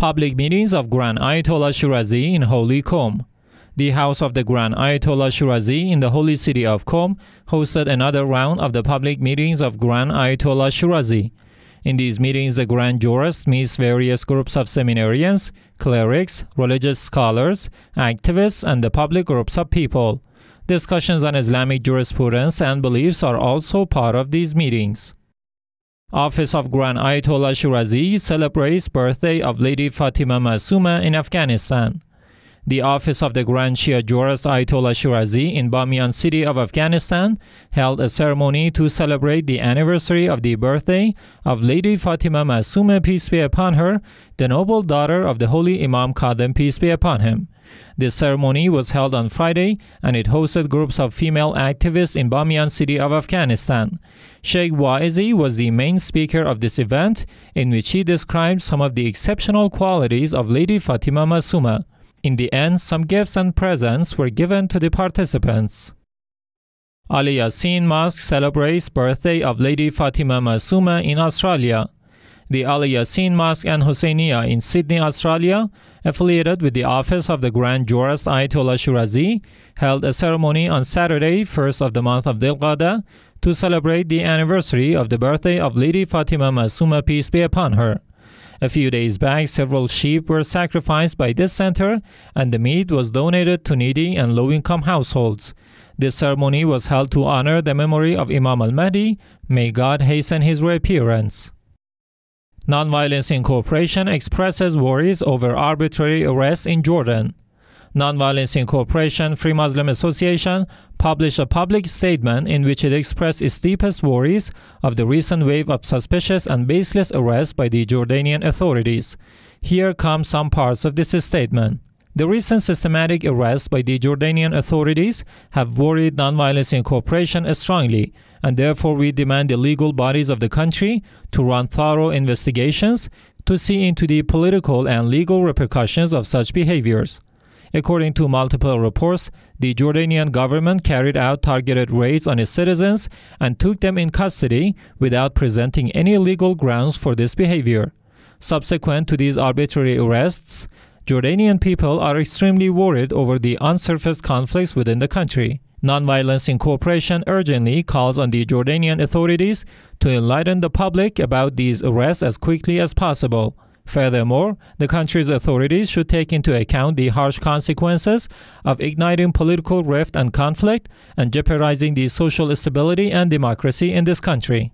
Public meetings of Grand Ayatollah Shirazi in Holy Qom. The House of the Grand Ayatollah Shirazi in the holy city of Qom hosted another round of the public meetings of Grand Ayatollah Shirazi. In these meetings, the Grand Jurist meets various groups of seminarians, clerics, religious scholars, activists, and the public groups of people. Discussions on Islamic jurisprudence and beliefs are also part of these meetings. Office of Grand Ayatollah Shirazi celebrates birthday of Lady Fatima Masoumeh in Afghanistan. The office of the Grand Shia Jurist Ayatollah Shirazi in Bamiyan city of Afghanistan held a ceremony to celebrate the anniversary of the birthday of Lady Fatima Masoumeh peace be upon her, the noble daughter of the holy Imam Kadhim peace be upon him. This ceremony was held on Friday and it hosted groups of female activists in Bamiyan city of Afghanistan. Sheikh Waizi was the main speaker of this event, in which he described some of the exceptional qualities of Lady Fatima Masoumeh. In the end, some gifts and presents were given to the participants. Ali Yassin Mosque celebrates birthday of Lady Fatima Masoumeh in Australia. The Ali Yassin Mosque and Husseiniya in Sydney, Australia, affiliated with the office of the Grand Jurist Ayatollah Shirazi, held a ceremony on Saturday, 1st of the month of Dhul to celebrate the anniversary of the birthday of Lady Fatima Masoumeh, peace be upon her. A few days back, several sheep were sacrificed by this center, and the meat was donated to needy and low income households. This ceremony was held to honor the memory of Imam al Mahdi. May God hasten his reappearance. Nonviolence Incorporation expresses worries over arbitrary arrests in Jordan. Nonviolence Incorporation Free Muslim Association published a public statement in which it expressed its deepest worries of the recent wave of suspicious and baseless arrests by the Jordanian authorities. Here come some parts of this statement. The recent systematic arrests by the Jordanian authorities have worried Nonviolence Incorporation strongly, and therefore we demand the legal bodies of the country to run thorough investigations to see into the political and legal repercussions of such behaviors. According to multiple reports, the Jordanian government carried out targeted raids on its citizens and took them in custody without presenting any legal grounds for this behavior. Subsequent to these arbitrary arrests, Jordanian people are extremely worried over the unsurfaced conflicts within the country. Nonviolence Incorporation urgently calls on the Jordanian authorities to enlighten the public about these arrests as quickly as possible. Furthermore, the country's authorities should take into account the harsh consequences of igniting political rift and conflict and jeopardizing the social stability and democracy in this country.